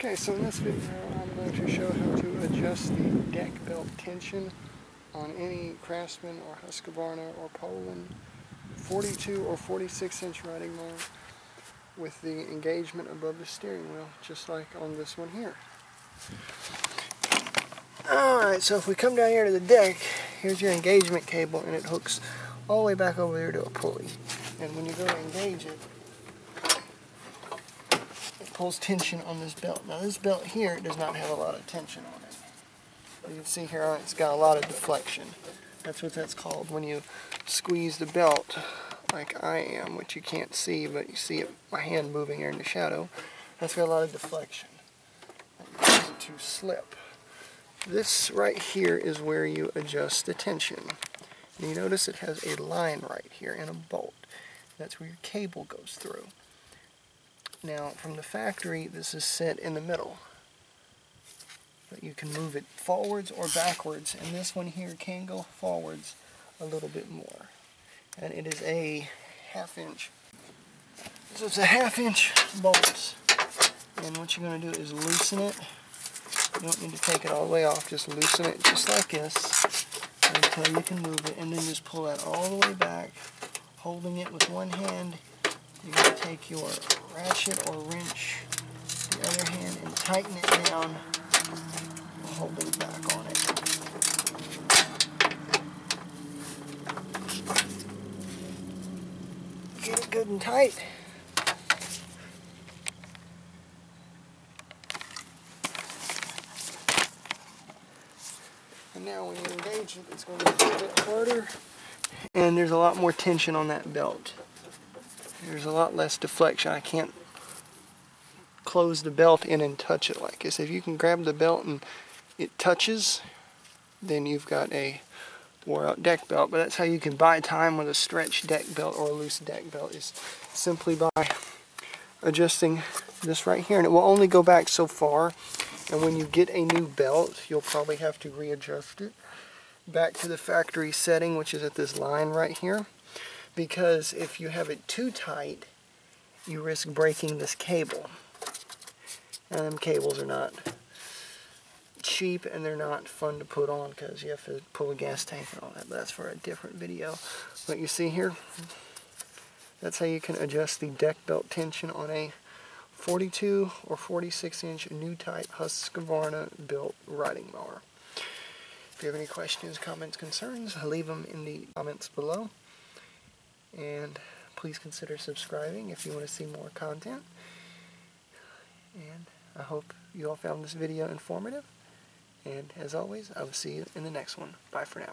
Okay, so in this video I'm going to show how to adjust the deck belt tension on any Craftsman or Husqvarna or Poulan 42 or 46 inch riding mower with the engagement above the steering wheel, just like on this one here. Alright, so if we come down here to the deck, here's your engagement cable and it hooks all the way back over there to a pulley. And when you go to engage it, pulls tension on this belt. Now this belt here does not have a lot of tension on it. You can see here it's got a lot of deflection. That's what that's called when you squeeze the belt like I am, which you can't see, but you see it, my hand moving here in the shadow. That's got a lot of deflection. To slip. This right here is where you adjust the tension. And you notice it has a line right here and a bolt. That's where your cable goes through. Now, from the factory, this is set in the middle. But you can move it forwards or backwards, and this one here can go forwards a little bit more. And it is a half inch. So it's a half inch bolt. And what you're going to do is loosen it. You don't need to take it all the way off, just loosen it just like this until you can move it, and then just pull that all the way back, holding it with one hand. You're going to take your ratchet or wrench the other hand and tighten it down while holding back on it. Get it good and tight. And now when you engage it, it's going to be a bit harder and there's a lot more tension on that belt. There's a lot less deflection. I can't close the belt in and touch it like this. If you can grab the belt and it touches, then you've got a wore out deck belt. But that's how you can buy time with a stretch deck belt or a loose deck belt is simply by adjusting this right here. And it will only go back so far. And when you get a new belt, you'll probably have to readjust it back to the factory setting, which is at this line right here because if you have it too tight, you risk breaking this cable. And them cables are not cheap and they're not fun to put on because you have to pull a gas tank and all that. But that's for a different video. But you see here, that's how you can adjust the deck belt tension on a 42 or 46 inch new type Husqvarna built riding mower. If you have any questions, comments, concerns, leave them in the comments below and please consider subscribing if you want to see more content. And I hope you all found this video informative. And as always I will see you in the next one. Bye for now